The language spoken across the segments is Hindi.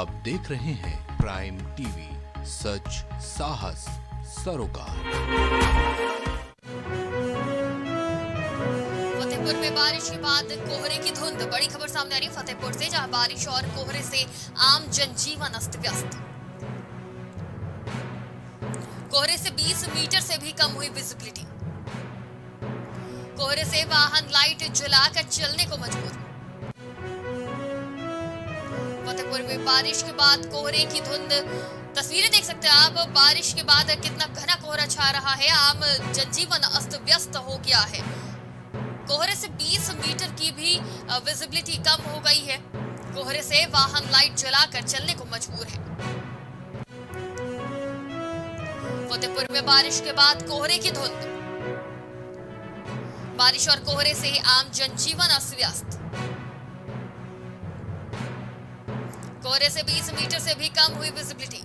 आप देख रहे हैं प्राइम टीवी सच, साहस, सरोकार। फतेहपुर में बारिश के बाद कोहरे की धुंध, बड़ी खबर सामने आ रही है फतेहपुर से, जहाँ बारिश और कोहरे से आम जनजीवन अस्त व्यस्त। कोहरे से 20 मीटर से भी कम हुई विजिबिलिटी कोहरे से वाहन लाइट जलाकर चलने को मजबूर। फतेहपुर में बारिश के बाद कोहरे की धुंध। तस्वीरें देख सकते हैं आप, बारिश के बाद कितना घना कोहरा छा रहा है। आम जनजीवन अस्त व्यस्त हो गया है। कोहरे से 20 मीटर की भी विजिबिलिटी कम हो गई है। कोहरे से वाहन लाइट जलाकर चलने को मजबूर है। फतेहपुर में बारिश के बाद कोहरे की धुंध। बारिश और कोहरे से ही आम जनजीवन अस्त व्यस्त। कोहरे से 20 मीटर से भी कम हुई विजिबिलिटी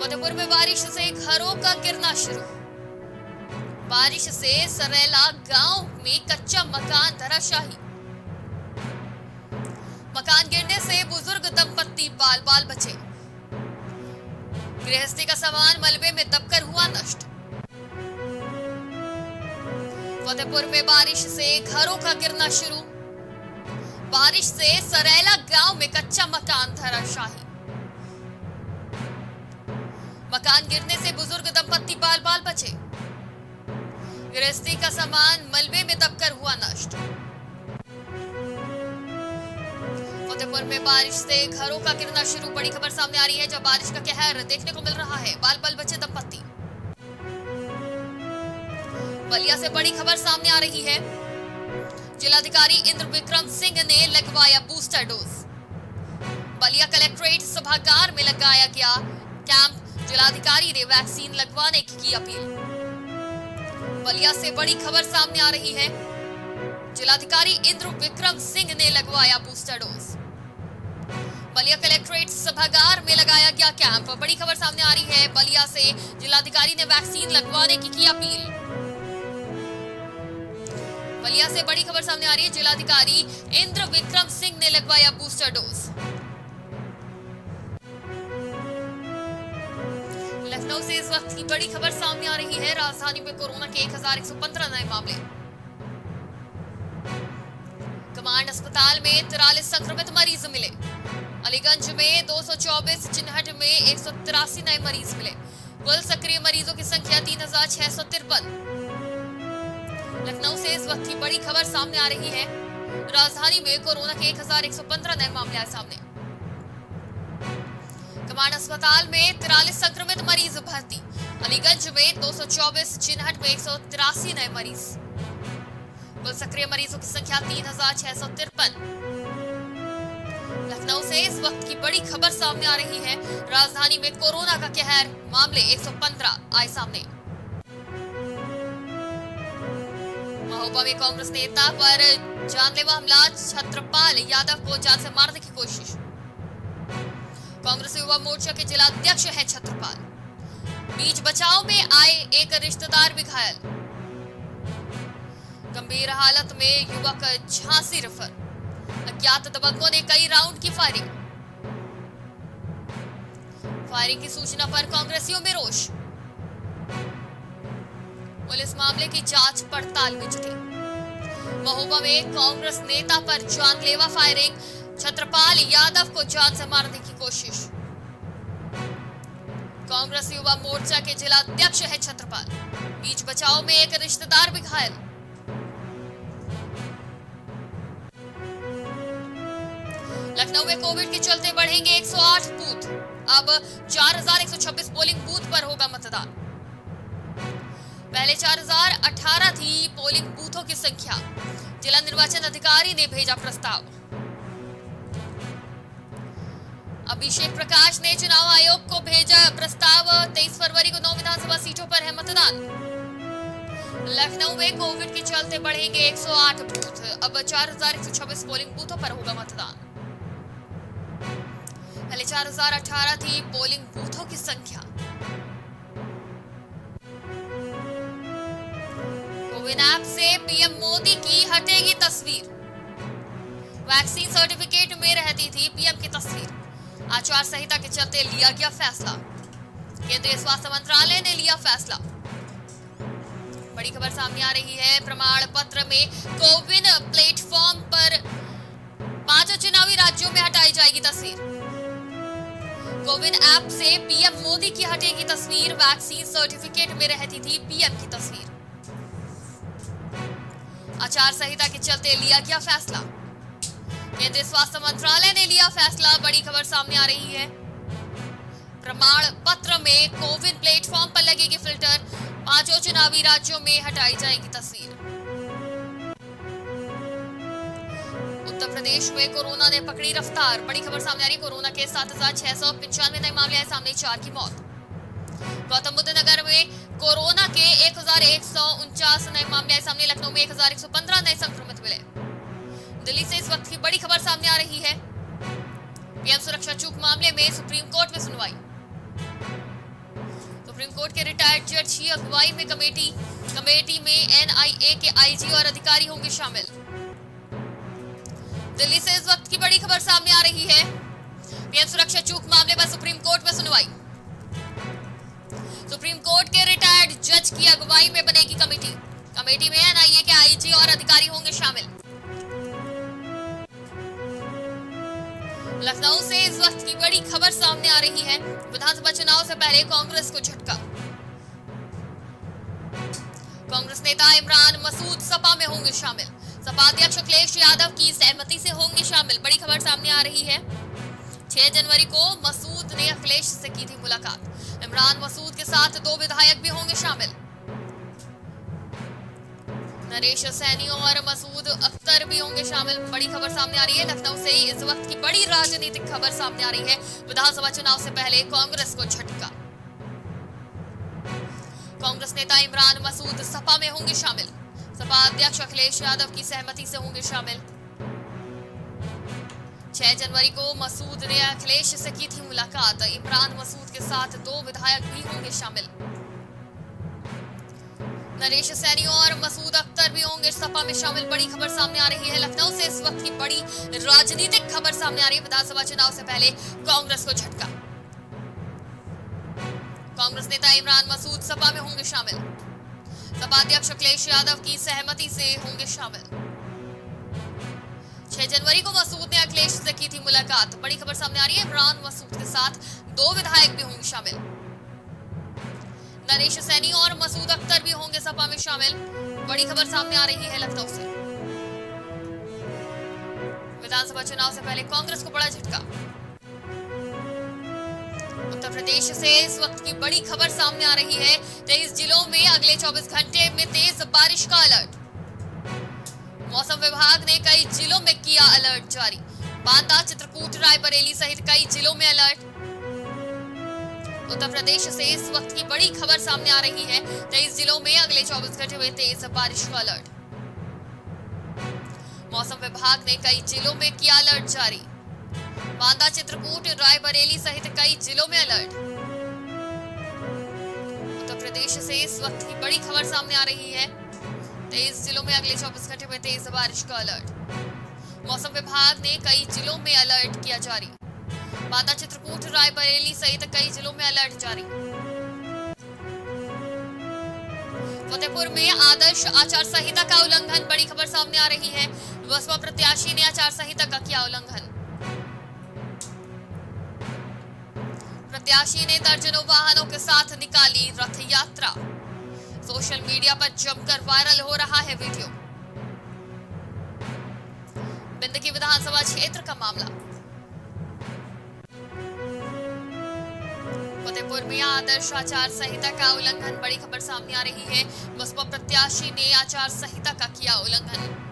फतेहपुर में बारिश से घरों का गिरना शुरू। बारिश से सरेला गाँव में कच्चा मकान धराशाही। मकान गिरने से बुज़ुर्ग दंपत्ति बाल बाल बचे। गृहस्थी का सामान मलबे में दबकर हुआ नष्ट। फतेहपुर में बारिश से घरों का गिरना शुरू। बारिश से सरेला गाँव में कच्चा मकान धराशाही मकान गिरने से बुज़ुर्ग दंपत्ति बाल बाल बचे। गृहस्थी का सामान मलबे में दबकर हुआ नष्ट। फतेहपुर में बारिश से घरों का गिरना शुरू। बड़ी खबर सामने आ रही है, जब बारिश का कहर देखने को मिल रहा है। बाल बाल बचे दंपत्ति। बलिया से बड़ी खबर सामने आ रही है। जिलाधिकारी इंद्र विक्रम सिंह ने लगवाया बूस्टर डोज। बलिया कलेक्ट्रेट सभागार में लगाया गया कैंप। जिलाधिकारी ने वैक्सीन लगवाने की की अपील। बलिया से बड़ी खबर सामने आ रही है। जिलाधिकारी इंद्र विक्रम सिंह ने लगवाया बूस्टर डोज। बलिया कलेक्ट्रेट सभागार में लगाया गया कैंप। बड़ी खबर सामने आ रही है। बलिया से जिलाधिकारी ने वैक्सीन लगवाने की की अपील। बलिया से बड़ी खबर सामने आ रही है। जिलाधिकारी इंद्र विक्रम सिंह ने लगवाया बूस्टर डोज। लखनऊ से इस वक्त की बड़ी खबर सामने आ रही है। राजधानी में कोरोना के 1115 नए मामले। कमांड अस्पताल में तिरालीस संक्रमित मरीज़ मिले। अलीगंज में 224 चिन्हट में एक सौ तिरासी नए मरीज़ मिले। कुल सक्रिय मरीजों की संख्या तीन हज़ार छह सौ तिरपन। लखनऊ से इस वक्त की बड़ी खबर सामने आ रही है। राजधानी में कोरोना के 1115 नए मामले आए सामने। कमांड अस्पताल में तिरालीस संक्रमित मरीज़ भर्ती। अलीगंज में 224 चिन्हट में एक सौ तिरासी नए मरीज़। कुल सक्रिय मरीजों की संख्या तीन हज़ार छह सौ तिरपन। लखनऊ से इस वक्त की बड़ी खबर सामने आ रही है। राजधानी में कोरोना का कहर, मामले 115 आए सामने। महोबा में कांग्रेस नेता पर जानलेवा हमला, छत्रपाल यादव को जान से मारने की कोशिश। कांग्रेस युवा मोर्चा के जिला अध्यक्ष है छत्रपाल। बीच बचाव में आए एक रिश्तेदार भी घायल। गंभीर हालत में युवक झांसी रेफर। अज्ञात दबंगों ने कई राउंड की फायरिंग। फायरिंग की सूचना पर कांग्रेसियों में रोष। पुलिस मामले की जाँच पड़ताल में जुटी। महोबा में कांग्रेस नेता पर जानलेवा फायरिंग, छत्रपाल यादव को जान से मारने की कोशिश। कांग्रेस युवा मोर्चा के जिला अध्यक्ष है छत्रपाल। बीच बचाव में एक रिश्तेदार भी घायल। लखनऊ में कोविड के चलते बढ़ेंगे 108 बूथ। अब 4126 पोलिंग बूथ पर होगा मतदान। पहले 4018 थी पोलिंग बूथों की संख्या। जिला निर्वाचन अधिकारी ने भेजा प्रस्ताव। अभिषेक प्रकाश ने चुनाव आयोग को भेजा प्रस्ताव। 23 फरवरी को नौ विधानसभा सीटों पर है मतदान। लखनऊ में कोविड के चलते बढ़ेंगे 108 बूथ। अब 4126 पोलिंग बूथों पर होगा मतदान। पहले 4018 थी पोलिंग बूथों की संख्या। ऐप से पीएम मोदी की हटेगी तस्वीर। वैक्सीन सर्टिफिकेट में रहती थी पीएम की तस्वीर। आचार संहिता के चलते लिया गया फैसला। केंद्रीय स्वास्थ्य मंत्रालय ने लिया फैसला। बड़ी खबर सामने आ रही है, प्रमाण पत्र में कोविन प्लेटफॉर्म पर पाँचों चुनावी राज्यों में हटाई जाएगी तस्वीर। कोविन ऐप से पीएम मोदी की हटेगी तस्वीर। वैक्सीन सर्टिफिकेट में रहती थी पीएम की तस्वीर। आचार संहिता के चलते लिया गया फैसला। केंद्रीय स्वास्थ्य मंत्रालय ने लिया फैसला। बड़ी खबर सामने आ रही है। प्रमाण पत्र में कोविन प्लेटफॉर्म पर लगेगी फ़िल्टर। पाँचों चुनावी राज्यों में हटाई जाएगी तस्वीर। उत्तर प्रदेश में कोरोना ने पकड़ी रफ्तार। बड़ी खबर सामने आ रही कोरोना के सात हज़ार छह सौ पंचानवे नए मामले आए सामने चार की मौत। गौतम बुद्ध नगर में कोरोना के एक हज़ार एक सौ उनचास नए मामले आए सामने लखनऊ में एक हज़ार एक सौ पंद्रह नए संक्रमित मिले। दिल्ली से इस वक्त की बड़ी खबर सामने आ रही है। पीएम सुरक्षा चूक मामले में सुप्रीम कोर्ट में सुनवाई। सुप्रीम कोर्ट के रिटायर्ड जज की अगुवाई में कमेटी कमेटी में एनआईए के आईजी और अधिकारी होंगे शामिल। दिल्ली से इस वक्त की बड़ी खबर सामने आ रही है। पीएम सुरक्षा चूक मामले पर सुप्रीम कोर्ट में सुनवाई। सुप्रीम कोर्ट के जज की अगुवाई में बनेगी कमेटी। कमेटी में एनआईए के आईजी और अधिकारी होंगे शामिल। लखनऊ से इस वक्त की बड़ी खबर सामने आ रही है। विधानसभा चुनाव से पहले कांग्रेस को झटका। कांग्रेस नेता इमरान मसूद सपा में होंगे शामिल। सपा अध्यक्ष अखिलेश यादव की सहमति से होंगे शामिल। बड़ी खबर सामने आ रही है। 6 जनवरी को मसूद ने अखिलेश से की थी मुलाकात। इमरान मसूद के साथ दो विधायक भी होंगे शामिल। नरेश सैनी और मसूद अख्तर भी होंगे शामिल। बड़ी खबर सामने आ रही है। लखनऊ से ही इस वक्त की बड़ी राजनीतिक खबर सामने आ रही है। विधानसभा चुनाव से पहले कांग्रेस को झटका। कांग्रेस नेता इमरान मसूद सपा में होंगे शामिल। सपा अध्यक्ष अखिलेश यादव की सहमति से होंगे शामिल। 6 जनवरी को मसूद ने अखिलेश से की थी मुलाकात। इमरान मसूद के साथ दो विधायक भी होंगे शामिल। नरेश सैनी और मसूद अख्तर भी होंगे सपा में शामिल। बड़ी खबर सामने आ रही है। लखनऊ से इस वक्त की बड़ी राजनीतिक खबर सामने आ रही है। विधानसभा चुनाव से पहले कांग्रेस को झटका। कांग्रेस नेता इमरान मसूद सपा में होंगे शामिल। सपा अध्यक्ष अखिलेश यादव की सहमति से होंगे शामिल। 6 जनवरी को मसूद ने अखिलेश से की थी मुलाकात। बड़ी खबर सामने आ रही है। इमरान मसूद के साथ दो विधायक भी होंगे शामिल। नरेश सैनी और मसूद अख्तर भी होंगे सपा में शामिल। बड़ी खबर सामने आ रही है लखनऊ से। विधानसभा चुनाव से पहले कांग्रेस को बड़ा झटका। उत्तर प्रदेश से इस वक्त की बड़ी खबर सामने आ रही है। तेईस जिलों में अगले 24 घंटे में तेज बारिश का अलर्ट। मौसम विभाग ने कई जिलों में किया अलर्ट जारी। बांदा, चित्रकूट, रायबरेली सहित कई जिलों में अलर्ट। उत्तर प्रदेश से इस वक्त की बड़ी खबर सामने आ रही है। तेईस जिलों में अगले 24 घंटे में तेज बारिश का अलर्ट। मौसम विभाग ने कई जिलों में किया अलर्ट जारी। बांदा, चित्रकूट, रायबरेली सहित कई जिलों में अलर्ट। उत्तर प्रदेश से इस वक्त की बड़ी खबर सामने आ रही है। तेईस जिलों में अगले 24 घंटे में तेज बारिश का अलर्ट। मौसम विभाग ने कई जिलों में अलर्ट किया जारी। बांदा, चित्रकूट, रायबरेली सहित कई जिलों में अलर्ट जारी। फतेहपुर में आदर्श आचार संहिता का उल्लंघन, बड़ी खबर सामने आ रही है। बसपा प्रत्याशी ने आचार संहिता का किया उल्लंघन। प्रत्याशी ने दर्जनों वाहनों के साथ निकाली रथ यात्रा। सोशल मीडिया पर जमकर वायरल हो रहा है वीडियो। बिंदकी विधानसभा क्षेत्र का मामला। फतेहपुर में आदर्श आचार संहिता का उल्लंघन, बड़ी खबर सामने आ रही है। बसपा प्रत्याशी ने आचार संहिता का किया उल्लंघन।